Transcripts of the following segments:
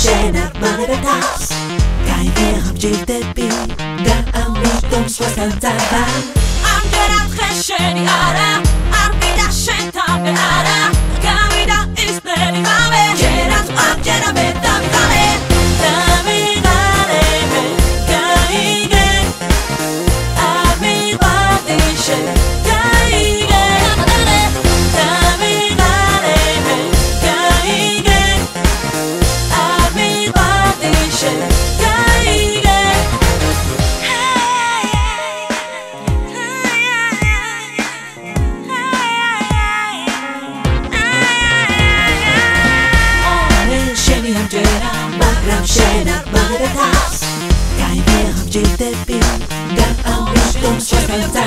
შენ არ მანერე თავს გაიგე ამჯერდები და ამიტომ სხვასთან ძაბა ამჯერად ხე შენი არა შენ არ მაგრეთას გაიგე ამჯერდები და ამიტომ შეფერდა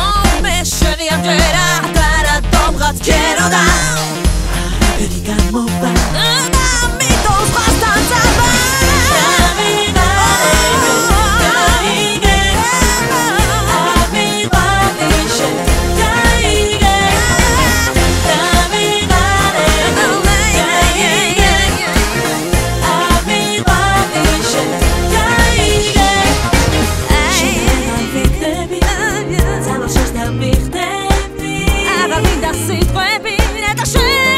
ო მე შენი ამჯერა და რა თომღაც ჯეროდა მიხდები აღარ მინდა სიტყვები და შენ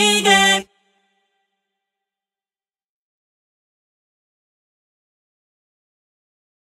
Reggae.